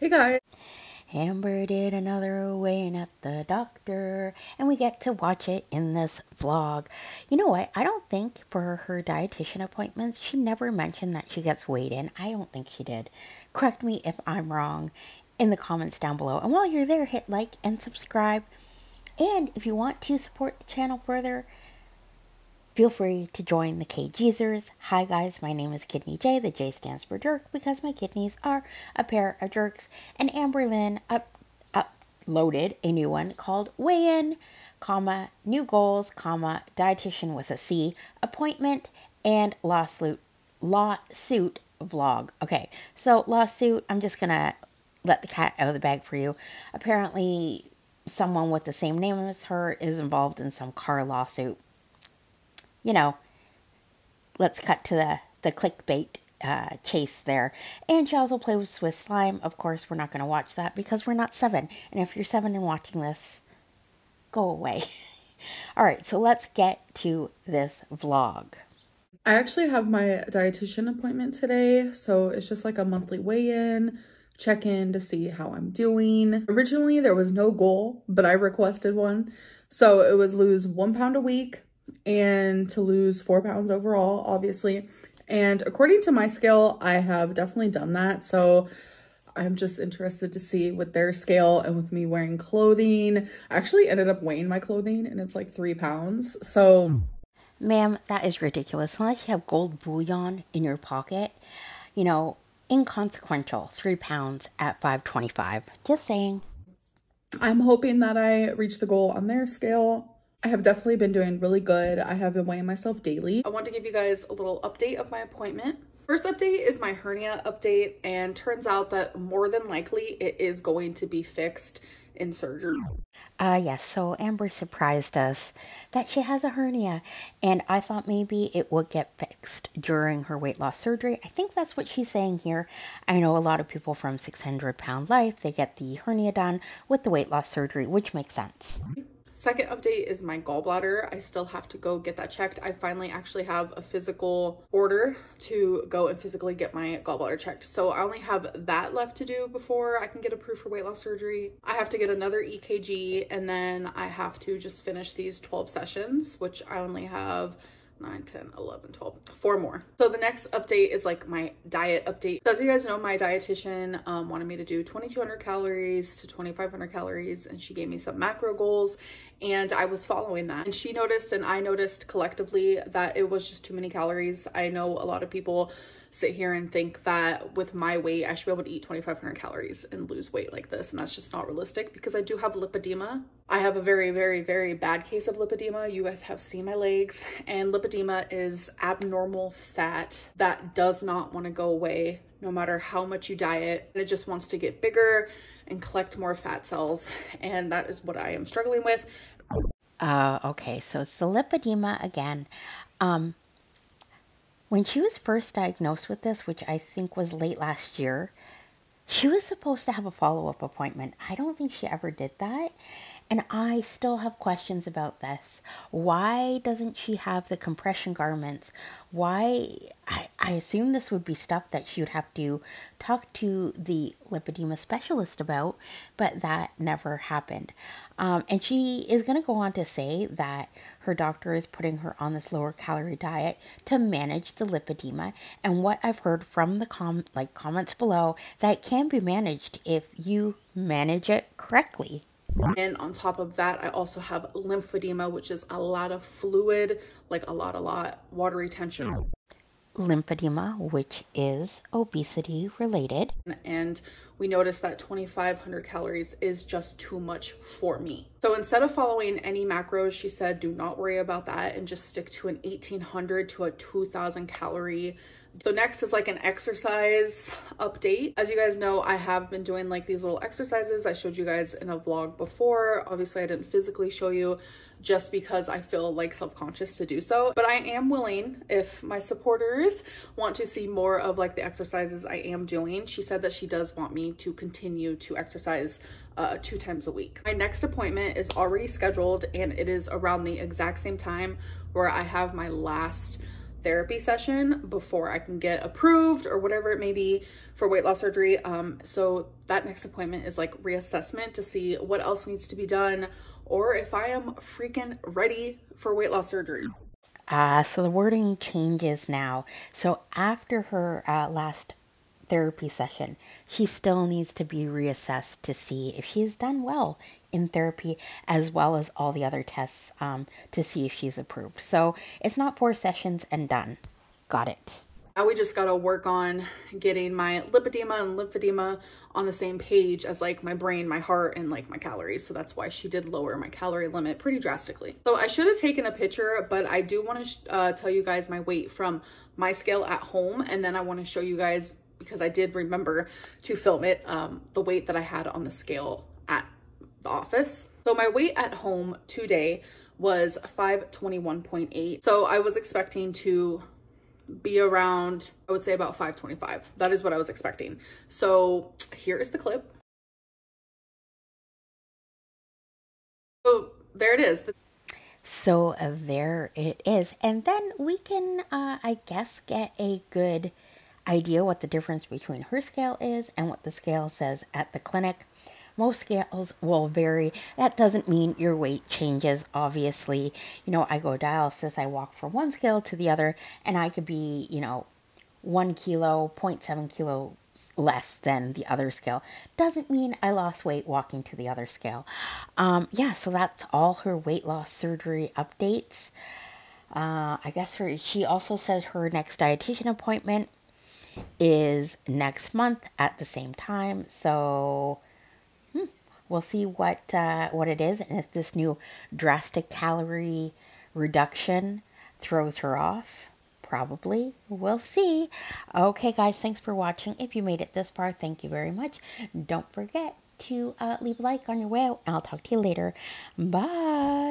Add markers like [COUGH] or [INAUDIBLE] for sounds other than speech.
Hey guys. Amber did another weighing at the doctor, and we get to watch it in this vlog. You know what? I don't think for her dietitian appointments, she never mentioned that she gets weighed in. I don't think she did. Correct me if I'm wrong in the comments down below. And while you're there, hit like and subscribe. And if you want to support the channel further, Feel free to join the KJeezers. Hi guys, my name is Kidney J. The J stands for jerk because my kidneys are a pair of jerks. And Amberlynn up, uploaded a new one called Weigh In, comma, new goals, comma, dietitian with a C, appointment, and lawsuit, lawsuit vlog. Okay, so lawsuit, I'm just gonna let the cat out of the bag for you. Apparently, someone with the same name as her is involved in some car lawsuit you know, let's cut to the, the clickbait uh, chase there. And she also plays with Swiss slime. Of course, we're not going to watch that because we're not seven. And if you're seven and watching this, go away. [LAUGHS] All right, so let's get to this vlog. I actually have my dietitian appointment today. So it's just like a monthly weigh-in, check-in to see how I'm doing. Originally, there was no goal, but I requested one. So it was lose one pound a week, and to lose four pounds overall, obviously. And according to my scale, I have definitely done that. So I'm just interested to see with their scale and with me wearing clothing. I actually ended up weighing my clothing and it's like three pounds. So, ma'am, that is ridiculous. Unless you have gold bullion in your pocket, you know, inconsequential. Three pounds at 525. Just saying. I'm hoping that I reach the goal on their scale. I have definitely been doing really good. I have been weighing myself daily. I want to give you guys a little update of my appointment. First update is my hernia update and turns out that more than likely it is going to be fixed in surgery. Uh, yes, so Amber surprised us that she has a hernia, and I thought maybe it would get fixed during her weight loss surgery. I think that's what she's saying here. I know a lot of people from 600 Pound Life, they get the hernia done with the weight loss surgery, which makes sense. Second update is my gallbladder. I still have to go get that checked. I finally actually have a physical order to go and physically get my gallbladder checked. So I only have that left to do before I can get approved for weight loss surgery. I have to get another EKG and then I have to just finish these 12 sessions, which I only have 9, 10, 11, 12, four more. So the next update is like my diet update. So as you guys know, my dietitian um, wanted me to do 2200 calories to 2500 calories and she gave me some macro goals and I was following that. And she noticed and I noticed collectively that it was just too many calories. I know a lot of people sit here and think that with my weight, I should be able to eat 2,500 calories and lose weight like this. And that's just not realistic because I do have lipedema. I have a very, very, very bad case of lipedema. You guys have seen my legs and lipedema is abnormal fat that does not want to go away no matter how much you diet. It just wants to get bigger and collect more fat cells. And that is what I am struggling with. Uh, okay, so it's lipedema again. Um, when she was first diagnosed with this, which I think was late last year, she was supposed to have a follow up appointment. I don't think she ever did that. And I still have questions about this. Why doesn't she have the compression garments? Why? I, I assume this would be stuff that she would have to talk to the lipedema specialist about, but that never happened. Um, and she is going to go on to say that her doctor is putting her on this lower calorie diet to manage the lipedema. And what I've heard from the com like comments below, that can be managed if you manage it correctly. And on top of that, I also have lymphedema, which is a lot of fluid, like a lot, a lot, water retention lymphedema, which is obesity related. And we noticed that 2,500 calories is just too much for me. So instead of following any macros, she said, do not worry about that and just stick to an 1,800 to a 2,000 calorie so next is like an exercise update. As you guys know, I have been doing like these little exercises. I showed you guys in a vlog before. Obviously, I didn't physically show you just because I feel like self-conscious to do so. But I am willing if my supporters want to see more of like the exercises I am doing. She said that she does want me to continue to exercise uh, two times a week. My next appointment is already scheduled and it is around the exact same time where I have my last therapy session before I can get approved or whatever it may be for weight loss surgery. Um, so that next appointment is like reassessment to see what else needs to be done or if I am freaking ready for weight loss surgery. Uh, so the wording changes now. So after her uh, last therapy session, she still needs to be reassessed to see if she's done well in therapy as well as all the other tests um, to see if she's approved. So it's not four sessions and done. Got it. Now we just got to work on getting my lipedema and lymphedema on the same page as like my brain, my heart, and like my calories. So that's why she did lower my calorie limit pretty drastically. So I should have taken a picture, but I do want to uh, tell you guys my weight from my scale at home. And then I want to show you guys, because I did remember to film it, um, the weight that I had on the scale at the office. So my weight at home today was 521.8. So I was expecting to be around, I would say about 525. That is what I was expecting. So here is the clip. So there it is. So uh, there it is. And then we can, uh, I guess, get a good idea what the difference between her scale is and what the scale says at the clinic. Most scales will vary. That doesn't mean your weight changes, obviously. You know, I go dialysis, I walk from one scale to the other, and I could be, you know, one kilo, 0.7 kilo less than the other scale. Doesn't mean I lost weight walking to the other scale. Um, yeah, so that's all her weight loss surgery updates. Uh, I guess her, she also says her next dietitian appointment is next month at the same time. So We'll see what uh, what it is and if this new drastic calorie reduction throws her off. Probably. We'll see. Okay, guys, thanks for watching. If you made it this far, thank you very much. Don't forget to uh, leave a like on your way out, I'll talk to you later. Bye.